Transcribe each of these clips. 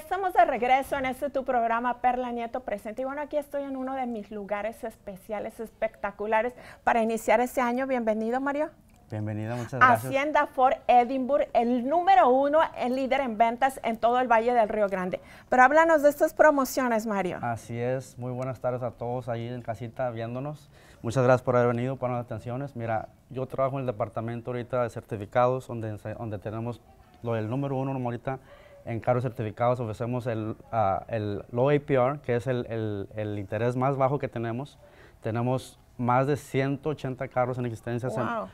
estamos de regreso en este tu programa Perla Nieto Presente. Y bueno, aquí estoy en uno de mis lugares especiales, espectaculares para iniciar este año. Bienvenido, Mario. Bienvenida, muchas gracias. Hacienda Ford Edinburgh, el número uno, el líder en ventas en todo el Valle del Río Grande. Pero háblanos de estas promociones, Mario. Así es, muy buenas tardes a todos ahí en casita viéndonos. Muchas gracias por haber venido, por las atenciones. Mira, yo trabajo en el departamento ahorita de certificados, donde, donde tenemos lo del número uno ahorita en carros certificados. Ofrecemos el, ah, el low APR, que es el, el, el, interés más bajo que tenemos. Tenemos más de 180 carros en existencia. Wow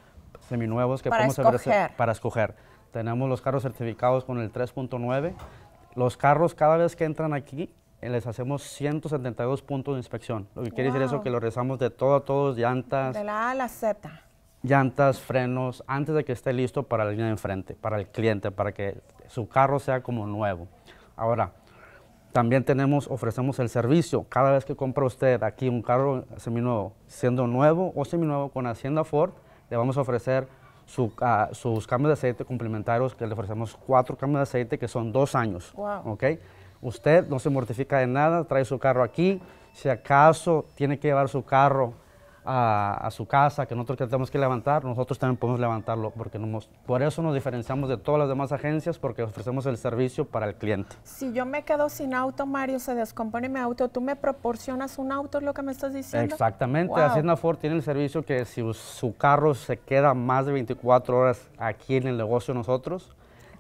seminuevos que para podemos escoger. ofrecer para escoger. Tenemos los carros certificados con el 3.9. Los carros cada vez que entran aquí eh, les hacemos 172 puntos de inspección. Lo que quiere decir eso Wow. que lo rezamos de todo a todos, llantas, De la A a la Z. llantas, frenos, antes de que esté listo para la línea de enfrente, para el cliente, para que su carro sea como nuevo. Ahora, también tenemos, ofrecemos el servicio. Cada vez que compra usted aquí un carro seminuevo, siendo nuevo o seminuevo con Hacienda Ford, le vamos a ofrecer su, ah, sus cambios de aceite complementarios, que le ofrecemos cuatro cambios de aceite que son dos años. Wow. ¿ok? Usted no se mortifica de nada, trae su carro aquí. Si acaso tiene que llevar su carro a, a su casa, que nosotros que tenemos que levantar, nosotros también podemos levantarlo, porque nos- por eso nos diferenciamos de todas las demás agencias, porque ofrecemos el servicio para el cliente. Si yo me quedo sin auto, Mario, se descompone mi auto, ¿tú me proporcionas un auto, es lo que me estás diciendo? Exactamente, Wow. Hacienda Ford tiene el servicio que si su carro se queda más de 24 horas aquí en el negocio nosotros,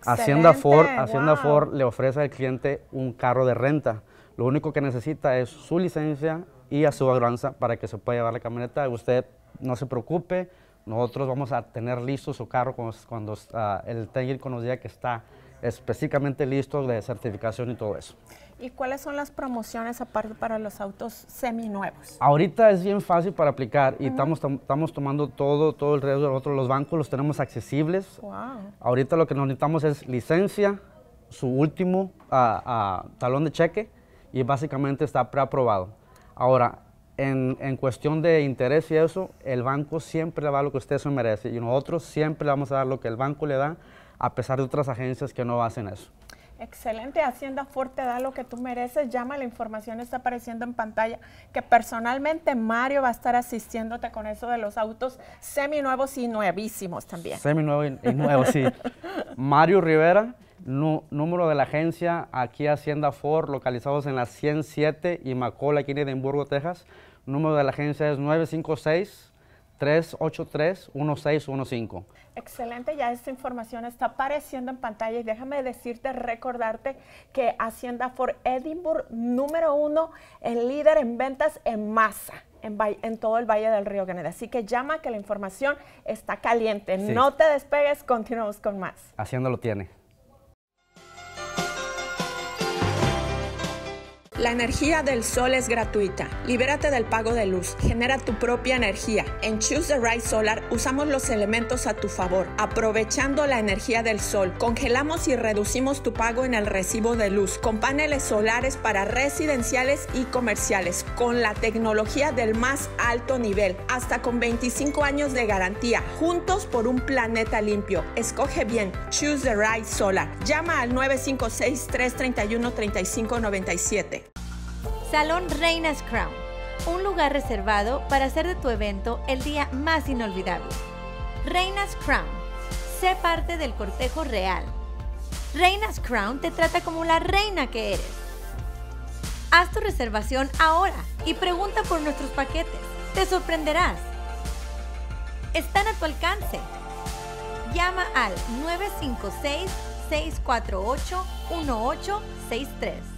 Hacienda Ford, Hacienda wow. Ford le ofrece al cliente un carro de renta. Lo único que necesita es su licencia y a su aseguranza para que se pueda llevar la camioneta. Usted no se preocupe, nosotros vamos a tener listo su carro cuando, cuando, ah, el técnico nos diga que está específicamente listo de certificación y todo eso. ¿Y cuáles son las promociones aparte para los autos seminuevos? Ahorita es bien fácil para aplicar y estamos, tom- estamos tomando todo, todo el riesgo de nosotros. Los bancos los tenemos accesibles. Wow. Ahorita lo que necesitamos es licencia, su último ah, talón de cheque y básicamente está preaprobado. Ahora, en, en cuestión de interés y eso, el banco siempre le va lo que usted se merece y nosotros siempre le vamos a dar lo que el banco le da a pesar de otras agencias que no hacen eso. Excelente, Hacienda Ford te da lo que tú mereces. Llama, la información está apareciendo en pantalla. Que personalmente Mario va a estar asistiéndote con eso de los autos seminuevos y nuevísimos también. Semi-nuevo y, y nuevo, sí. Mario Rivera, número de la agencia aquí Hacienda Ford, localizados en la 107 y Macola, aquí en Edimburgo, Texas. Número de la agencia es 956-383-1615. Excelente, ya esta información está apareciendo en pantalla y déjame decirte, recordarte que Hacienda Ford Edinburgh, número uno, el líder en ventas en masa. En, en todo el Valle del Río Grande. Así que llama que la información está caliente. Sí. No te despegues, continuamos con más. Hacienda lo tiene. La energía del sol es gratuita. Libérate del pago de luz. Genera tu propia energía. En Choose the Right Solar usamos los elementos a tu favor, aprovechando la energía del sol. Congelamos y reducimos tu pago en el recibo de luz con paneles solares para residenciales y comerciales, con la tecnología del más alto nivel, hasta con 25 años de garantía. Juntos por un planeta limpio. Escoge bien. Choose the Right Solar. Llama al 956 331 3597. Salón Reinas Crown, un lugar reservado para hacer de tu evento el día más inolvidable. Reinas Crown, sé parte del cortejo real. Reinas Crown te trata como la reina que eres. Haz tu reservación ahora y pregunta por nuestros paquetes. Te sorprenderás. Están a tu alcance. Llama al 956-648-1863.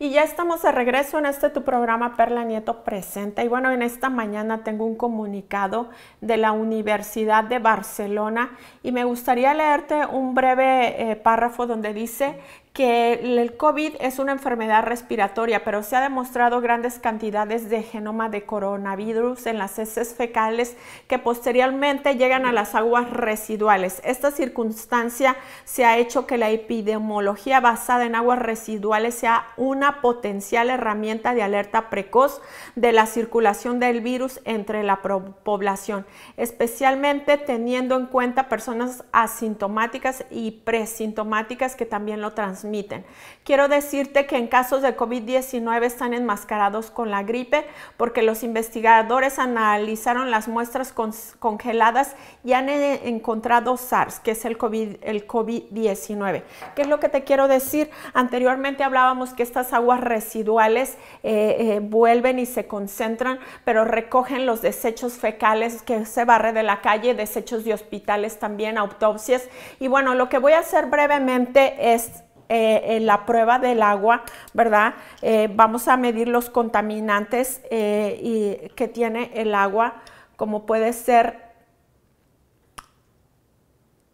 Y ya estamos de regreso en este tu programa Perla Nieto Presenta. Y bueno, en esta mañana tengo un comunicado de la Universidad de Barcelona y me gustaría leerte un breve eh, párrafo donde dice que el COVID es una enfermedad respiratoria, pero se ha demostrado grandes cantidades de genoma de coronavirus en las heces fecales que posteriormente llegan a las aguas residuales. Esta circunstancia se ha hecho que la epidemiología basada en aguas residuales sea una potencial herramienta de alerta precoz de la circulación del virus entre la población, especialmente teniendo en cuenta personas asintomáticas y presintomáticas que también lo transmiten. Quiero decirte que en casos de COVID-19 están enmascarados con la gripe porque los investigadores analizaron las muestras congeladas y han encontrado SARS, que es el COVID-19. ¿Qué es lo que te quiero decir? Anteriormente hablábamos que estas aguas residuales eh, eh, vuelven y se concentran, pero recogen los desechos fecales que se barre de la calle, desechos de hospitales también, autopsias. Y bueno, lo que voy a hacer brevemente es eh, la prueba del agua, ¿verdad? vamos a medir los contaminantes y, que tiene el agua, como puede ser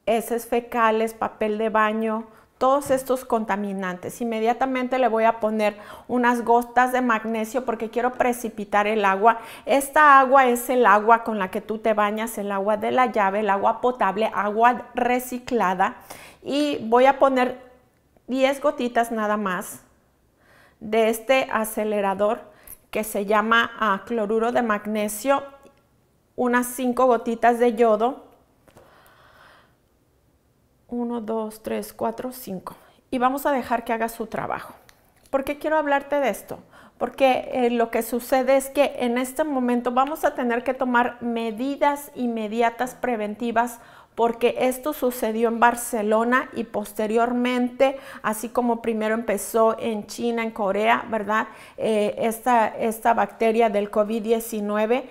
heces fecales, papel de baño, todos estos contaminantes. Inmediatamente le voy a poner unas gotas de magnesio porque quiero precipitar el agua. Esta agua es el agua con la que tú te bañas, el agua de la llave, el agua potable, agua reciclada. Y voy a poner 10 gotitas nada más de este acelerador que se llama ah, cloruro de magnesio, unas 5 gotitas de yodo 1, 2, 3, 4, 5. Y vamos a dejar que haga su trabajo. ¿Por qué quiero hablarte de esto? Porque eh, lo que sucede es que en este momento vamos a tener que tomar medidas inmediatas preventivas porque esto sucedió en Barcelona y posteriormente, así como primero empezó en China, en Corea, ¿verdad? Eh, esta, esta bacteria del COVID-19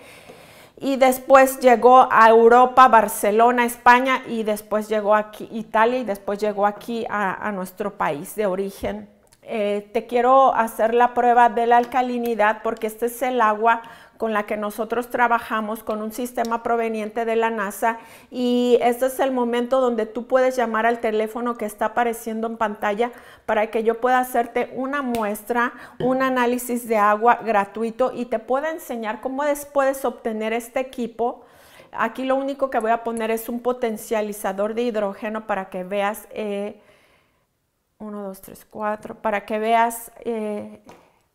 y después llegó a Europa, Barcelona, España y después llegó aquí Italia y después llegó aquí a, nuestro país de origen. Eh, te quiero hacer la prueba de la alcalinidad porque este es el agua con la que nosotros trabajamos con un sistema proveniente de la NASA y este es el momento donde tú puedes llamar al teléfono que está apareciendo en pantalla para que yo pueda hacerte una muestra, un análisis de agua gratuito y te pueda enseñar cómo puedes obtener este equipo. Aquí lo único que voy a poner es un potencializador de hidrógeno para que veas, 1, 2, 3, 4, para que veas eh,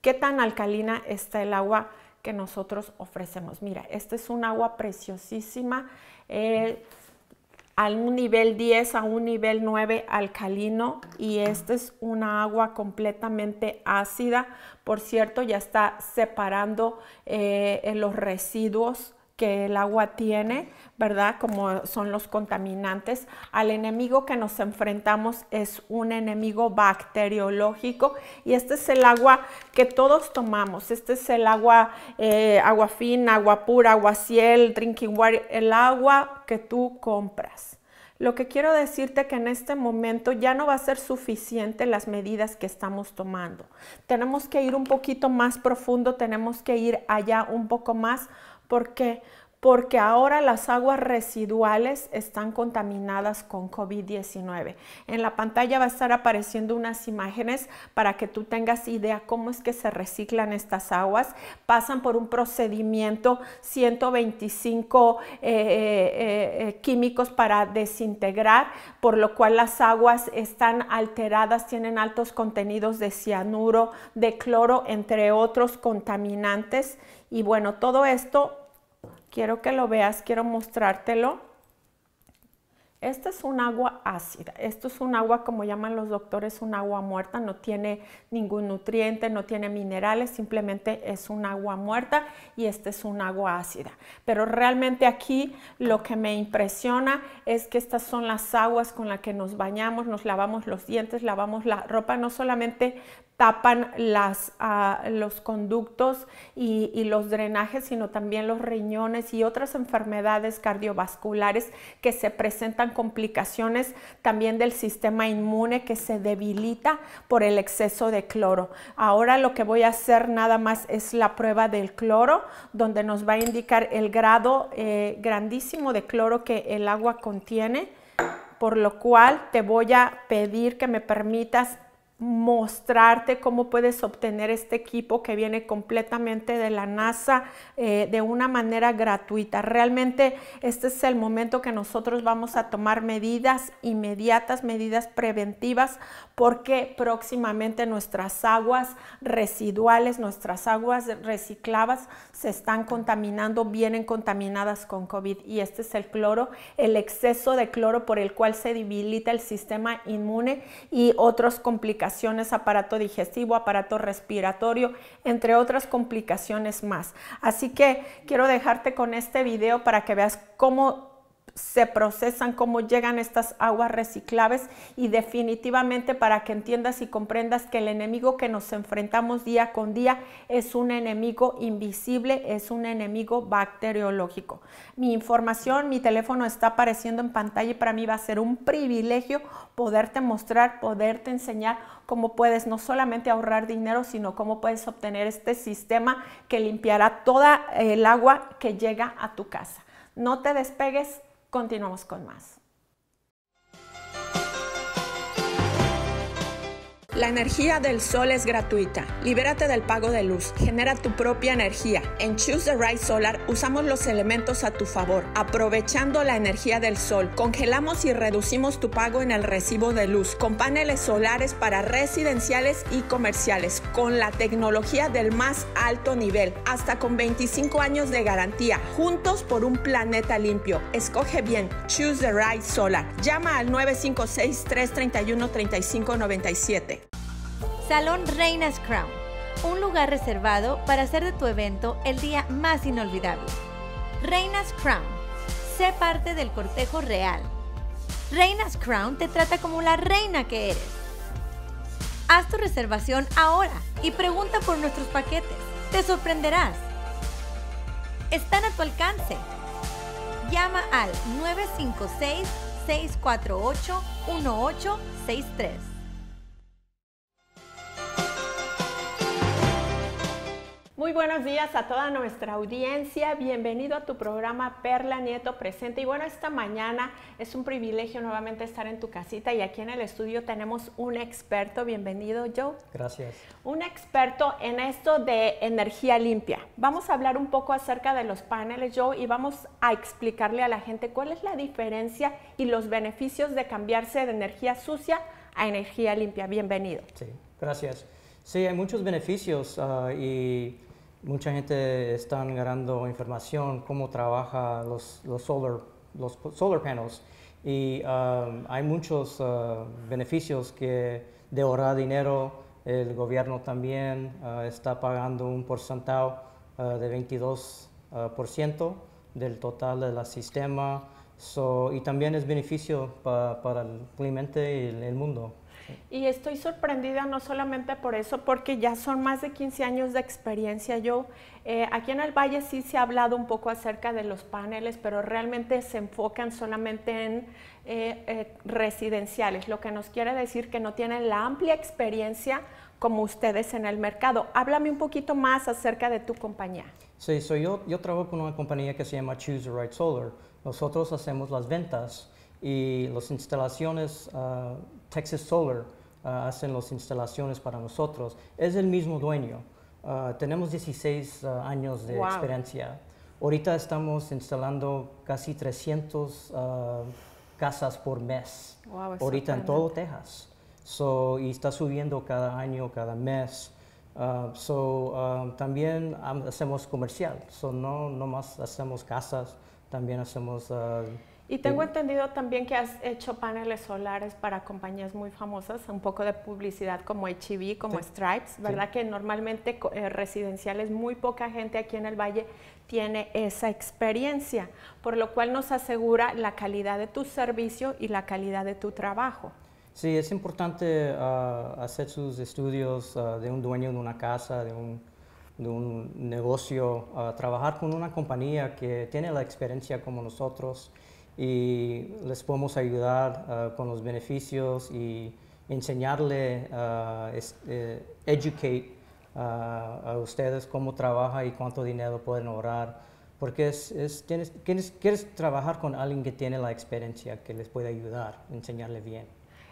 qué tan alcalina está el agua que nosotros ofrecemos. Mira, este es un agua preciosísima, eh, a un nivel 10, a un nivel 9 alcalino y este es una agua completamente ácida. Por cierto, ya está separando eh, los residuos que el agua tiene, ¿verdad? Como son los contaminantes. Al enemigo que nos enfrentamos es un enemigo bacteriológico y este es el agua que todos tomamos. Este es el agua, eh, agua fina, agua pura, agua ciel, drinking water, el agua que tú compras. Lo que quiero decirte que en este momento ya no va a ser suficiente las medidas que estamos tomando. Tenemos que ir un poquito más profundo, tenemos que ir allá un poco más porque porque ahora las aguas residuales están contaminadas con COVID-19. En la pantalla va a estar apareciendo unas imágenes para que tú tengas idea cómo es que se reciclan estas aguas. Pasan por un procedimiento 125 eh, eh, eh, químicos para desintegrar, por lo cual las aguas están alteradas, tienen altos contenidos de cianuro, de cloro, entre otros contaminantes. Y bueno, todo esto quiero que lo veas, quiero mostrártelo. Esta es un agua ácida. Esto es un agua, como llaman los doctores, un agua muerta. No tiene ningún nutriente, no tiene minerales, simplemente es un agua muerta y esta es un agua ácida. Pero realmente aquí lo que me impresiona es que estas son las aguas con las que nos bañamos, nos lavamos los dientes, lavamos la ropa, no solamente tapan ah, los conductos y, y, los drenajes, sino también los riñones y otras enfermedades cardiovasculares que se presentan complicaciones también del sistema inmune que se debilita por el exceso de cloro. Ahora lo que voy a hacer nada más es la prueba del cloro, donde nos va a indicar el grado eh, grandísimo de cloro que el agua contiene, por lo cual te voy a pedir que me permitas mostrarte cómo puedes obtener este equipo que viene completamente de la NASA eh, de una manera gratuita. Realmente este es el momento que nosotros vamos a tomar medidas inmediatas, medidas preventivas, porque próximamente nuestras aguas residuales, nuestras aguas recicladas se están contaminando, vienen contaminadas con COVID y este es el cloro, el exceso de cloro por el cual se debilita el sistema inmune y otras complicaciones, aparato digestivo, aparato respiratorio, entre otras complicaciones más. Así que quiero dejarte con este video para que veas cómo se procesan, cómo llegan estas aguas reciclables y definitivamente para que entiendas y comprendas que el enemigo que nos enfrentamos día con día es un enemigo invisible, es un enemigo bacteriológico. Mi información, mi teléfono está apareciendo en pantalla y para mí va a ser un privilegio poderte mostrar, poderte enseñar cómo puedes no solamente ahorrar dinero, sino cómo puedes obtener este sistema que limpiará toda el agua que llega a tu casa. No te despegues, Continuamos con más. La energía del sol es gratuita. Libérate del pago de luz. Genera tu propia energía. En Choose the Right Solar usamos los elementos a tu favor, aprovechando la energía del sol. Congelamos y reducimos tu pago en el recibo de luz con paneles solares para residenciales y comerciales, con la tecnología del más alto nivel, hasta con 25 años de garantía, juntos por un planeta limpio. Escoge bien. Choose the Right Solar. Llama al 956 331 3597. Salón Reinas Crown, un lugar reservado para hacer de tu evento el día más inolvidable. Reinas Crown, sé parte del cortejo real. Reinas Crown te trata como la reina que eres. Haz tu reservación ahora y pregunta por nuestros paquetes. Te sorprenderás. Están a tu alcance. Llama al 956 648 1863. Muy buenos días a toda nuestra audiencia. Bienvenido a tu programa Perla Nieto Presente. Y bueno, esta mañana es un privilegio nuevamente estar en tu casita y aquí en el estudio tenemos un experto. Bienvenido, Joe. Gracias. Un experto en esto de energía limpia. Vamos a hablar un poco acerca de los paneles, Joe, y vamos a explicarle a la gente cuál es la diferencia y los beneficios de cambiarse de energía sucia a energía limpia. Bienvenido. Sí, gracias. Sí, hay muchos beneficios uh, y mucha gente está ganando información cómo trabaja los, solar, los solar panels y um, hay muchos uh, beneficios que de ahorrar dinero, el gobierno también uh, está pagando un porcentaje uh, de 22% del total del sistema y también es beneficio para el cliente y el mundo. Y estoy sorprendida no solamente por eso, porque ya son más de 15 años de experiencia. Yo, eh, aquí en el Valle sí se ha hablado un poco acerca de los paneles, pero realmente se enfocan solamente en eh, eh, residenciales, lo que nos quiere decir que no tienen la amplia experiencia como ustedes en el mercado. Háblame un poquito más acerca de tu compañía. Sí, soy yo, yo trabajo con una compañía que se llama Choose the Right Solar. Nosotros hacemos las ventas y las instalaciones uh, Texas Solar uh, hacen las instalaciones para nosotros. Es el mismo dueño. Uh, tenemos 16 años de experiencia. Ahorita estamos instalando casi 300 casas por mes. Ahorita en todo Texas. So, y está subiendo cada año, cada mes. so, también hacemos comercial. So, no, no más hacemos casas, también hacemos y tengo entendido también que has hecho paneles solares para compañías muy famosas, un poco de publicidad como HEV, como Stripes, ¿verdad? Que normalmente eh, residenciales, muy poca gente aquí en el Valle tiene esa experiencia, por lo cual nos asegura la calidad de tu servicio y la calidad de tu trabajo. Sí, es importante ah, hacer sus estudios ah, de un dueño de una casa, de un, de un negocio, ah, trabajar con una compañía que tiene la experiencia como nosotros y les podemos ayudar uh, con los beneficios y enseñarle, uh, eh, educate uh, a ustedes cómo trabaja y cuánto dinero pueden ahorrar. Porque es, es tienes, quieres, quieres trabajar con alguien que tiene la experiencia, que les puede ayudar, enseñarle bien.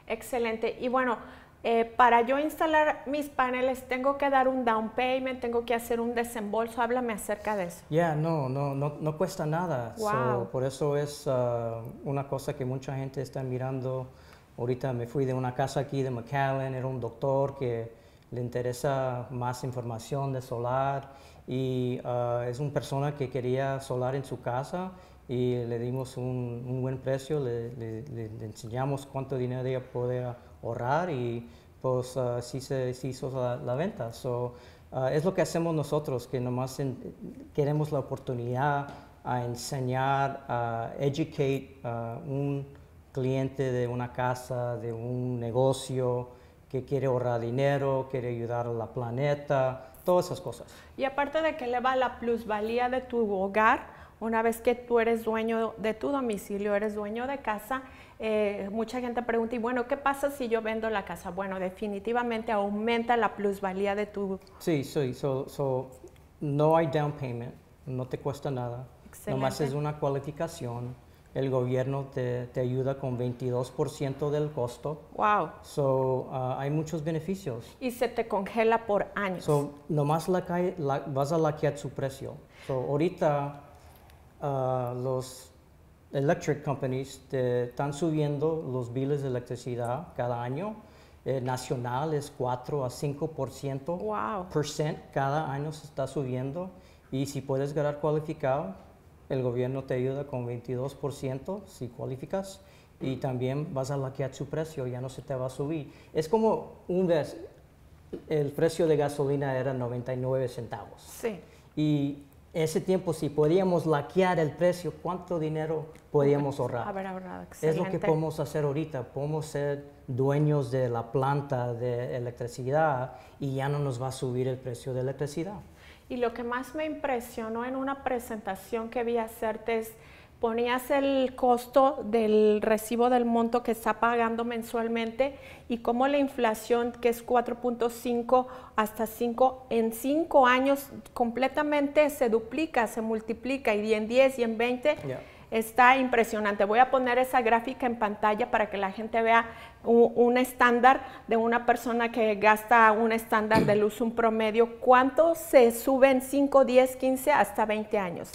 Excelente. Y bueno, eh, para yo instalar mis paneles, tengo que dar un down payment, tengo que hacer un desembolso. Háblame acerca de eso. Ya, no, no, no, no, cuesta nada. por eso es uh, una cosa que mucha gente está mirando ahorita me fui de una casa aquí de McAllen, era un doctor que le interesa más información de solar y uh, es una persona que quería solar en su casa y le dimos un, un buen precio, le, le, le, enseñamos cuánto dinero ella podía ahorrar y pues uh, sí se sí hizo la, la venta. So, uh, es lo que hacemos nosotros, que nomás en, queremos la oportunidad a enseñar, a educate a un cliente de una casa, de un negocio que quiere ahorrar dinero, quiere ayudar a la planeta, todas esas cosas. Y aparte de que le va la plusvalía de tu hogar, una vez que tú eres dueño de tu domicilio, eres dueño de casa, eh, mucha gente pregunta, y bueno, ¿qué pasa si yo vendo la casa? Bueno, definitivamente aumenta la plusvalía de tu... Sí, sí, so, so, no hay down payment, no te cuesta nada, Excelente. nomás es una cualificación. El gobierno te, te ayuda con 22% del costo. Wow. So, uh, hay muchos beneficios. Y se te congela por años. So, nomás la, la, vas a laquear su precio. So, ahorita uh, los electric companies te están subiendo los biles de electricidad cada año. Eh, nacional es 4 a 5% wow. percent cada año se está subiendo. Y si puedes ganar cualificado, el gobierno te ayuda con 22% si cualificas y también vas a laquear su precio, ya no se te va a subir. Es como un vez, el precio de gasolina era 99 centavos. Sí. Y ese tiempo, si podíamos laquear el precio, ¿cuánto dinero podíamos ahorrar? Haber ahorrado, Es lo que podemos hacer ahorita. Podemos ser dueños de la planta de electricidad y ya no nos va a subir el precio de electricidad. Y lo que más me impresionó en una presentación que vi hacerte es ponías el costo del recibo del monto que está pagando mensualmente y cómo la inflación, que es 4.5 hasta 5, en 5 años completamente se duplica, se multiplica y en 10 y en 20. Yeah. Está impresionante. Voy a poner esa gráfica en pantalla para que la gente vea un, un estándar de una persona que gasta un estándar de luz, un promedio. ¿Cuánto se sube en 5, 10, 15 hasta 20 años?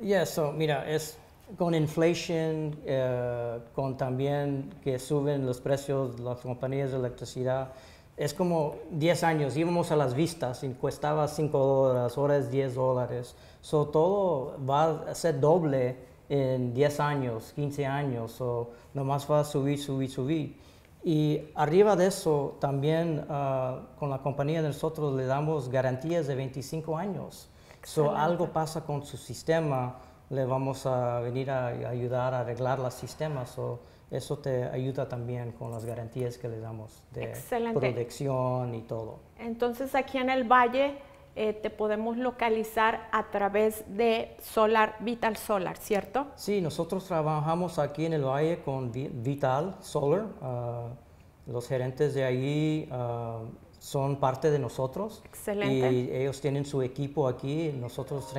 Yeah, so, mira, es con inflation, eh, con también que suben los precios de las compañías de electricidad, es como 10 años, íbamos a las vistas y costaba 5 dólares, ahora es 10 dólares. So, todo va a ser doble en 10 años, 15 años, so, nomás va a subir, subir, subir. Y arriba de eso, también uh, con la compañía de nosotros le damos garantías de 25 años. So, algo pasa con su sistema, le vamos a venir a ayudar a arreglar los sistemas. o eso te ayuda también con las garantías que le damos de Excelente. protección y todo. Entonces aquí en el Valle eh, te podemos localizar a través de Solar, Vital Solar, ¿cierto? Sí, nosotros trabajamos aquí en el Valle con Vital Solar. Uh, los gerentes de ahí uh, son parte de nosotros. Excelente. Y ellos tienen su equipo aquí. Nosotros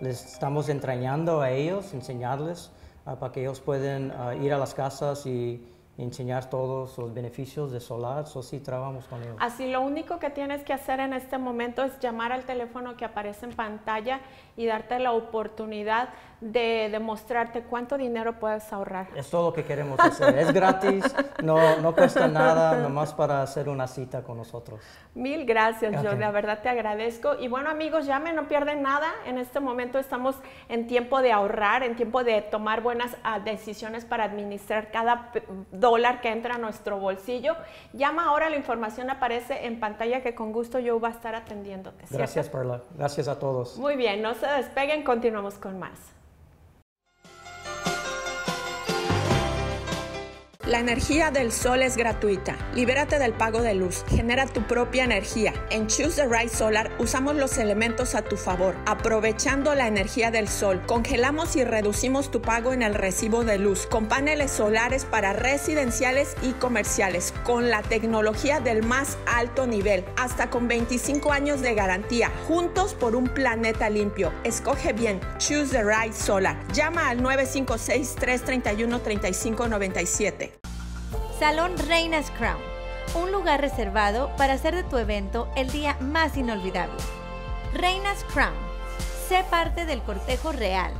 les estamos entrañando a ellos, enseñarles uh, para que ellos puedan uh, ir a las casas y enseñar todos los beneficios de solar, eso sí trabajamos con ellos. Así lo único que tienes que hacer en este momento es llamar al teléfono que aparece en pantalla y darte la oportunidad de demostrarte cuánto dinero puedes ahorrar. Es todo lo que queremos hacer, es gratis, no, no cuesta nada, nomás para hacer una cita con nosotros. Mil gracias, Ok. yo la verdad te agradezco. Y bueno amigos, llamen, no pierden nada. En este momento estamos en tiempo de ahorrar, en tiempo de tomar buenas ah, decisiones para administrar cada dólar que entra a nuestro bolsillo. Llama ahora, la información aparece en pantalla que con gusto yo voy a estar atendiéndote. ¿cierto? Gracias, Perla, gracias a todos. Muy bien, no se despeguen, continuamos con más. La energía del sol es gratuita. Libérate del pago de luz. Genera tu propia energía. En Choose the Right Solar usamos los elementos a tu favor, aprovechando la energía del sol. Congelamos y reducimos tu pago en el recibo de luz con paneles solares para residenciales y comerciales, con la tecnología del más alto nivel, hasta con 25 años de garantía. Juntos por un planeta limpio. Escoge bien. Choose the Right Solar. Llama al 956-331-3597. Salón Reinas Crown, un lugar reservado para hacer de tu evento el día más inolvidable. Reinas Crown, sé parte del cortejo real.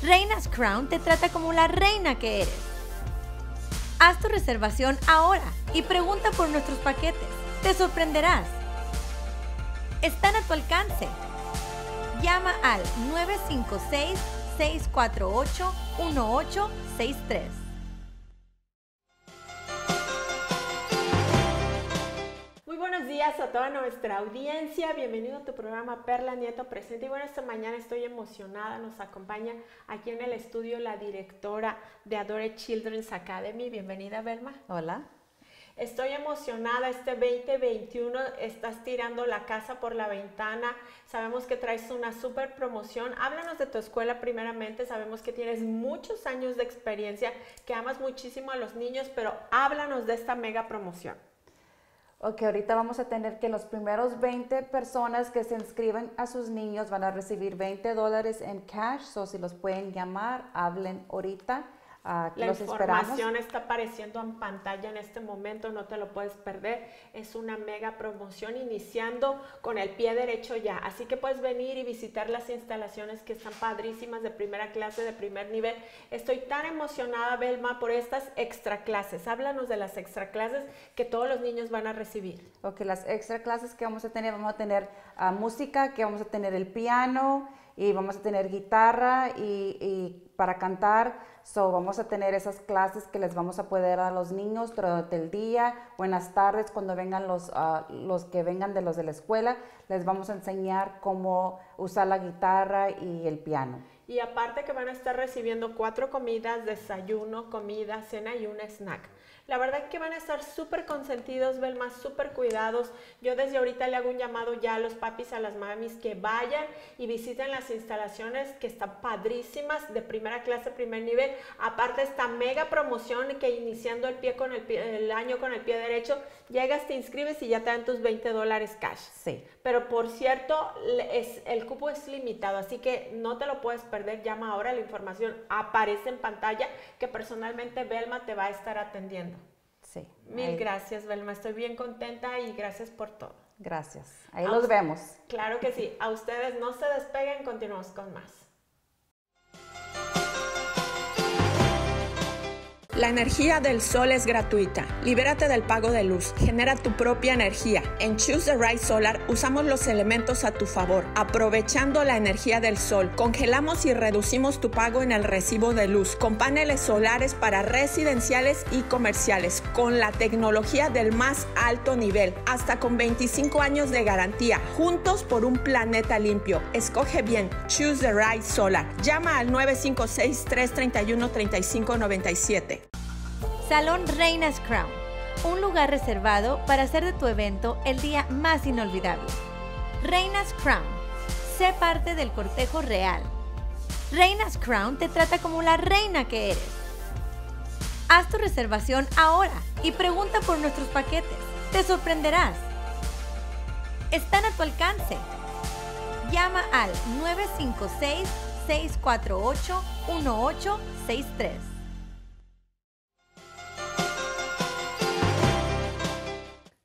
Reinas Crown te trata como la reina que eres. Haz tu reservación ahora y pregunta por nuestros paquetes. Te sorprenderás. Están a tu alcance. Llama al 956-648-1863. Buenos días a toda nuestra audiencia. Bienvenido a tu programa Perla Nieto Presente. Y bueno, esta mañana estoy emocionada. Nos acompaña aquí en el estudio la directora de Adore Children's Academy. Bienvenida, Belma. Hola. Estoy emocionada, este 2021 estás tirando la casa por la ventana, sabemos que traes una super promoción. Háblanos de tu escuela primeramente, sabemos que tienes muchos años de experiencia, que amas muchísimo a los niños, pero háblanos de esta mega promoción. Ok, ahorita vamos a tener que los primeros 20 personas que se inscriben a sus niños van a recibir 20 dólares en cash, o si los pueden llamar, hablen ahorita la información está apareciendo en pantalla en este momento, no te lo puedes perder. Es una mega promoción iniciando con el pie derecho ya. Así que puedes venir y visitar las instalaciones que están padrísimas de primera clase, de primer nivel. Estoy tan emocionada, Belma, por estas extra clases. Háblanos de las extra clases que todos los niños van a recibir. Ok, las extra clases que vamos a tener, vamos a tener ah, música, que vamos a tener el piano y vamos a tener guitarra y, y para cantar So, vamos a tener esas clases que les vamos a poder dar a los niños durante el día. Buenas tardes, cuando vengan los, ah, los que vengan de los de la escuela, les vamos a enseñar cómo usar la guitarra y el piano. Y aparte que van a estar recibiendo cuatro comidas, desayuno, comida, cena y un snack. La verdad que van a estar súper consentidos, Belma, súper cuidados. Yo desde ahorita le hago un llamado ya a los papis, a las mamis, que vayan y visiten las instalaciones que están padrísimas, de primera clase, primer nivel. Aparte esta mega promoción que iniciando el, pie con el, el año con el pie derecho, llegas, te inscribes y ya te dan tus 20 dólares cash. Sí. Pero por cierto, es, el cupo es limitado, así que no te lo puedes perder. Llama ahora, la información aparece en pantalla que personalmente Belma te va a estar atendiendo. Sí. Mil gracias, Belma. Estoy bien contenta y gracias por todo. Gracias. Ahí los vemos. Claro que sí. A ustedes no se despeguen, continuamos con más. La energía del sol es gratuita. Libérate del pago de luz. Genera tu propia energía. En Choose the Right Solar usamos los elementos a tu favor, aprovechando la energía del sol. Congelamos y reducimos tu pago en el recibo de luz con paneles solares para residenciales y comerciales, con la tecnología del más alto nivel, hasta con 25 años de garantía. Juntos por un planeta limpio. Escoge bien. Choose the Right Solar. Llama al 956 331 3597. Salón Reinas Crown, un lugar reservado para hacer de tu evento el día más inolvidable. Reinas Crown, sé parte del cortejo real. Reinas Crown te trata como la reina que eres. Haz tu reservación ahora y pregunta por nuestros paquetes. Te sorprenderás. Están a tu alcance. Llama al 956-648-1863.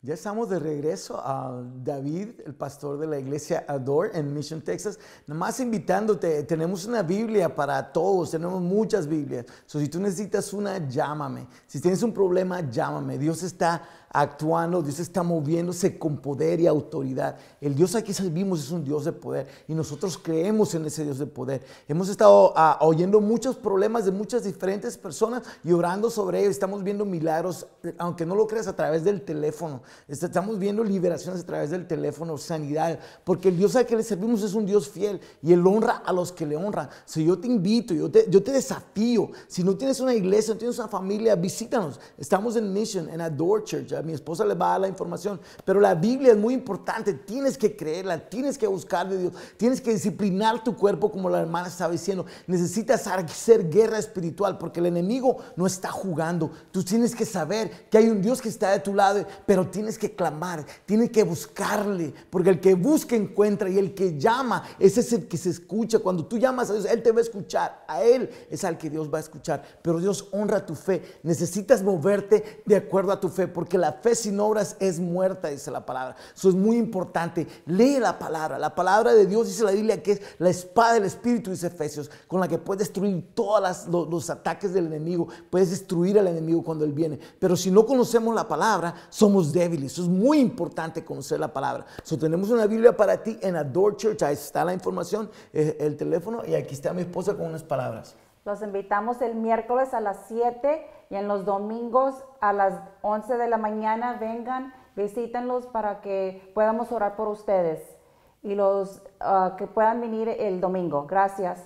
Ya estamos de regreso a David, el pastor de la iglesia Adore en Mission, Texas. Nada más invitándote, tenemos una Biblia para todos, tenemos muchas Biblias. si tú necesitas una, llámame. Si tienes un problema, llámame. Dios está actuando, Dios está moviéndose con poder y autoridad. El Dios aquí servimos es un Dios de poder y nosotros creemos en ese Dios de poder. Hemos estado ah, oyendo muchos problemas de muchas diferentes personas y orando sobre ellos. Estamos viendo milagros, aunque no lo creas, a través del teléfono. Estamos viendo liberaciones a través del teléfono, sanidad, porque el Dios al que le servimos es un Dios fiel y Él honra a los que le honran. Si yo te invito, yo te, yo te desafío, si no tienes una iglesia, no tienes una familia, visítanos. Estamos en Mission, en Adore Church mi esposa le va a dar la información. Pero la Biblia es muy importante, tienes que creerla, tienes que buscar de Dios, tienes que disciplinar tu cuerpo como la hermana estaba diciendo. Necesitas hacer guerra espiritual porque el enemigo no está jugando. Tú tienes que saber que hay un Dios que está de tu lado, pero tienes que clamar, tienes que buscarle, porque el que busca encuentra y el que llama, ese es el que se escucha. Cuando tú llamas a Dios, Él te va a escuchar, a Él es al que Dios va a escuchar. Pero Dios honra tu fe. Necesitas moverte de acuerdo a tu fe, porque la la fe sin obras es muerta, dice la palabra. Eso es muy importante. Lee la palabra. La palabra de Dios dice la Biblia que es la espada del Espíritu, dice Efesios, con la que puedes destruir todos los, ataques del enemigo. Puedes destruir al enemigo cuando él viene. Pero si no conocemos la palabra, somos débiles. Eso es muy importante conocer la palabra. So, tenemos una Biblia para ti en Adore Church. Ahí está la información, eh, el teléfono y aquí está mi esposa con unas palabras. Los invitamos el miércoles a las 7 y en los domingos a las 11 de la mañana. Vengan, visítenlos para que podamos orar por ustedes y los ah, que puedan venir el domingo. Gracias.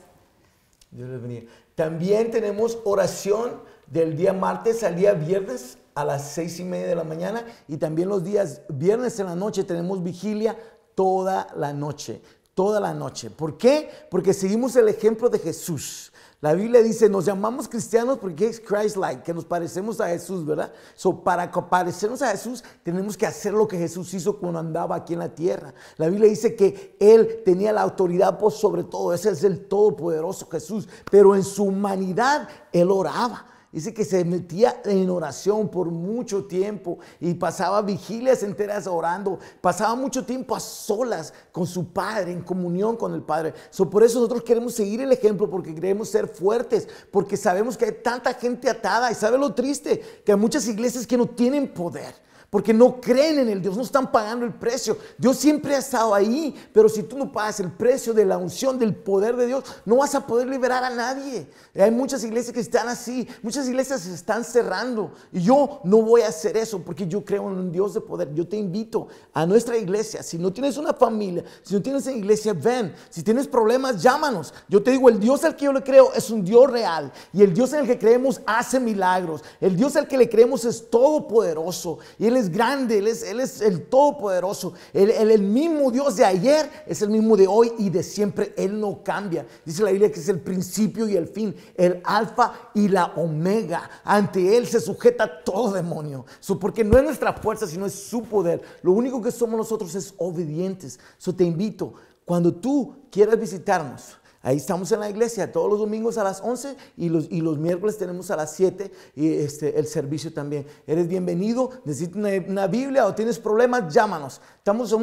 También tenemos oración del día martes al día viernes a las seis y media de la mañana y también los días viernes en la noche tenemos vigilia toda la noche, toda la noche. ¿Por qué? Porque seguimos el ejemplo de Jesús. La Biblia dice, nos llamamos cristianos porque es Christ-like, que nos parecemos a Jesús, ¿verdad? So, para parecernos a Jesús, tenemos que hacer lo que Jesús hizo cuando andaba aquí en la tierra. La Biblia dice que Él tenía la autoridad por sobre todo, ese es el todopoderoso Jesús, pero en su humanidad Él oraba. Dice que se metía en oración por mucho tiempo y pasaba vigilias enteras orando. Pasaba mucho tiempo a solas con su Padre, en comunión con el Padre. por eso nosotros queremos seguir el ejemplo porque queremos ser fuertes, porque sabemos que hay tanta gente atada y sabe lo triste, que hay muchas iglesias que no tienen poder porque no creen en el Dios, no están pagando el precio. Dios siempre ha estado ahí, pero si tú no pagas el precio de la unción, del poder de Dios, no vas a poder liberar a nadie. Hay muchas iglesias que están así, muchas iglesias se están cerrando. Y yo no voy a hacer eso porque yo creo en un Dios de poder. Yo te invito a nuestra iglesia. Si no tienes una familia, si no tienes una iglesia, ven. Si tienes problemas, llámanos. Yo te digo, el Dios al que yo le creo es un Dios real. Y el Dios en el que creemos hace milagros. El Dios al que le creemos es todopoderoso. Y Él es grande, Él es, él el todopoderoso. El, el, mismo Dios de ayer es el mismo de hoy y de siempre. Él no cambia. Dice la Biblia que es el principio y el fin, el alfa y la omega. Ante Él se sujeta todo demonio. porque no es nuestra fuerza, sino es su poder. Lo único que somos nosotros es obedientes. So te invito, cuando tú quieras visitarnos, Ahí estamos en la iglesia todos los domingos a las 11 y los, y los miércoles tenemos a las 7 y este, el servicio también. Eres bienvenido, necesitas una, Biblia o tienes problemas, llámanos. Estamos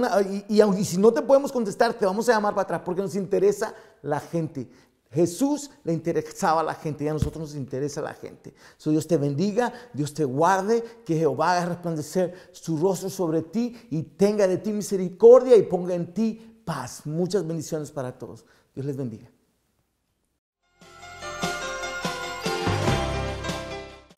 y, y, si no te podemos contestar, te vamos a llamar para atrás porque nos interesa la gente. Jesús le interesaba a la gente y a nosotros nos interesa la gente. So, Dios te bendiga, Dios te guarde, que Jehová haga resplandecer su rostro sobre ti y tenga de ti misericordia y ponga en ti paz. Muchas bendiciones para todos. Dios les bendiga.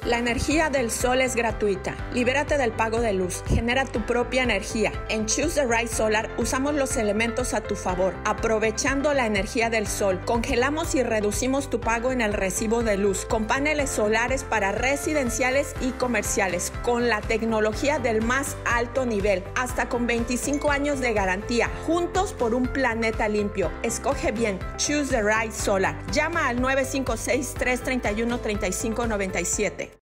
La energía del sol es gratuita. Libérate del pago de luz. Genera tu propia energía. En Choose the Right Solar usamos los elementos a tu favor, aprovechando la energía del sol. Congelamos y reducimos tu pago en el recibo de luz con paneles solares para residenciales y comerciales, con la tecnología del más alto nivel, hasta con 25 años de garantía, juntos por un planeta limpio. Escoge bien. Choose the Right Solar. Llama al 956 331 3597.